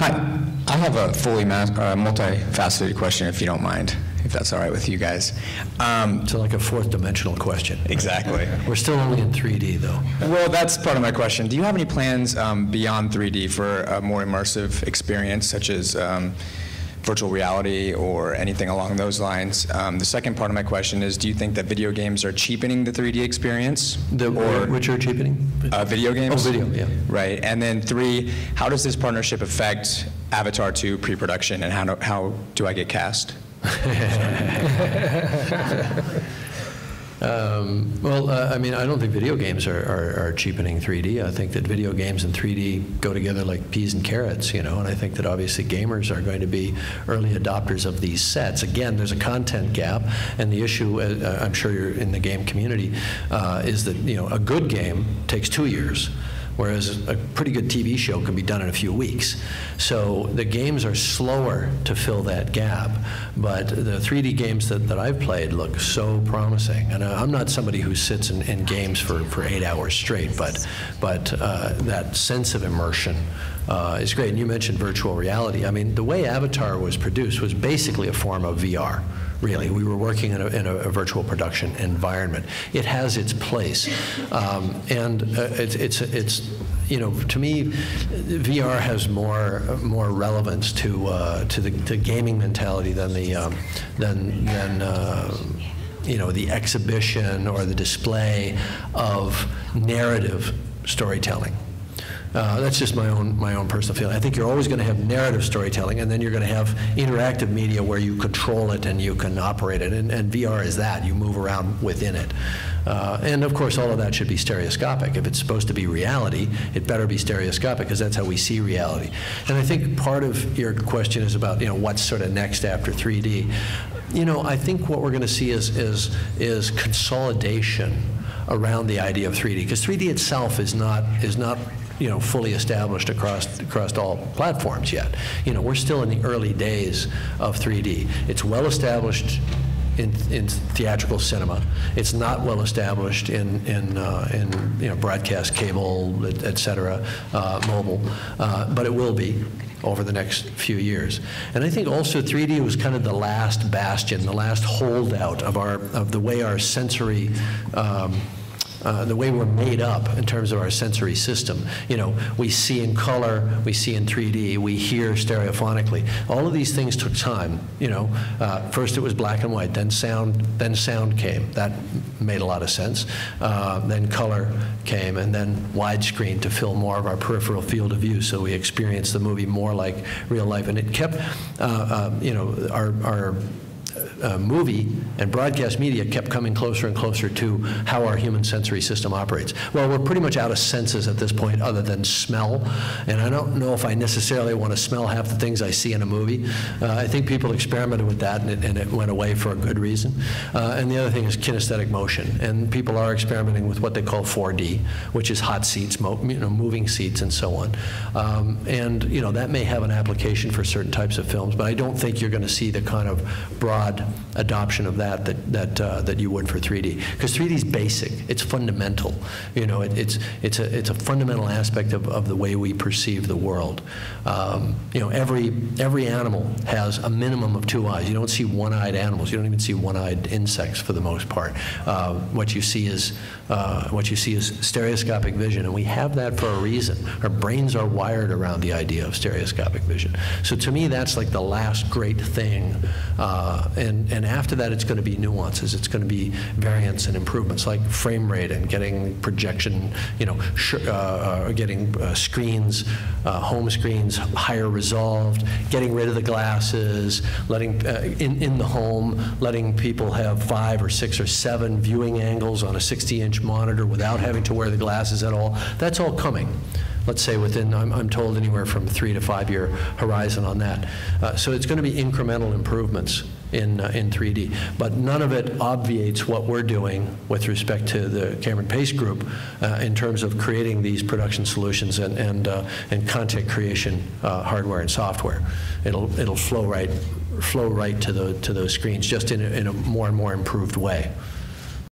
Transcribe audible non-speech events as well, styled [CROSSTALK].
Hi, I have a fully uh, multifaceted question, if you don't mind, if that's all right with you guys. Um, It's like a fourth dimensional question. exactly. We're still only in 3D, though. Well, that's part of my question. Do you have any plans um, beyond 3D for a more immersive experience, such as um, virtual reality or anything along those lines? Um, the second part of my question is, do you think that video games are cheapening the 3D experience? The, or which are cheapening? uh, video games? Oh, video, yeah. Right. And then three, how does this partnership affect Avatar 2 pre-production, and how do, how do I get cast? [LAUGHS] Um, Well, uh, I mean, I don't think video games are- are are cheapening 3D. I think that video games and 3D go together like peas and carrots, you know, and I think that obviously gamers are going to be early adopters of these sets. Again, there's a content gap, and the issue, uh, I'm sure you're in the game community, uh, is that, you know, a good game takes two years whereas a pretty good TV show can be done in a few weeks. So the games are slower to fill that gap, but the 3D games that, that I've played look so promising. And uh, I'm not somebody who sits in, in games for, for eight hours straight, but, but uh, that sense of immersion uh, is great. And you mentioned virtual reality. I mean, the way Avatar was produced was basically a form of VR really. We were working in a, in a, a virtual production environment. It has its place. Um, and uh, it's, it's, it's, you know, to me, VR has more, more relevance to, uh, to the gaming mentality than the, um, than, than uh, you know, the exhibition or the display of narrative storytelling. Uh, that's just my own my own personal feeling. I think you're always going to have narrative storytelling, and then you're going to have interactive media where you control it and you can operate it. And, and VR is that you move around within it. Uh, and of course, all of that should be stereoscopic. If it's supposed to be reality, it better be stereoscopic because that's how we see reality. And I think part of your question is about you know what's sort of next after 3D. You know, I think what we're going to see is is is consolidation around the idea of 3D because 3D itself is not is not you know fully established across across all platforms yet. You know we're still in the early days of 3D. It's well established. In, in theatrical cinema, it's not well established in in, uh, in you know broadcast cable, et, et cetera, uh, mobile, uh, but it will be over the next few years. And I think also 3D was kind of the last bastion, the last holdout of our of the way our sensory um, uh, the way we're made up in terms of our sensory system. You know, we see in color, we see in 3D, we hear stereophonically. All of these things took time. You know, uh, first it was black and white, then sound, then sound came. That made a lot of sense. Uh, then color came, and then widescreen to fill more of our peripheral field of view, so we experienced the movie more like real life. And it kept, uh, uh, you know, our, our uh, movie and broadcast media kept coming closer and closer to how our human sensory system operates. Well, we're pretty much out of senses at this point other than smell, and I don't know if I necessarily want to smell half the things I see in a movie. Uh, I think people experimented with that and it, and it, went away for a good reason. Uh, and the other thing is kinesthetic motion, and people are experimenting with what they call 4D, which is hot seats, mo you know, moving seats, and so on. Um, and you know that may have an application for certain types of films, but I don't think you're going to see the kind of broad adoption of that that that uh, that you would for 3D because 3D is basic. It's fundamental. You know it, it's it's a it's a fundamental aspect of, of the way we perceive the world. Um, you know every every animal has a minimum of two eyes. You don't see one-eyed animals. You don't even see one-eyed insects for the most part. Uh, what you see is uh, what you see is stereoscopic vision and we have that for a reason. Our brains are wired around the idea of stereoscopic vision. So to me that's like the last great thing uh, and and after that, it's going to be nuances. It's going to be variants and improvements like frame rate and getting projection, you know, uh, uh, getting uh, screens, uh, home screens higher resolved, getting rid of the glasses, letting uh, in in the home, letting people have five or six or seven viewing angles on a 60-inch monitor without having to wear the glasses at all. That's all coming let's say within, I'm, I'm, told anywhere from three to five year horizon on that. Uh, so it's going to be incremental improvements in, uh, in 3D. But none of it obviates what we're doing with respect to the Cameron Pace Group uh, in terms of creating these production solutions and, and, uh, and content creation uh, hardware and software. It'll, it'll flow right, flow right to, the, to those screens just in a, in a more and more improved way.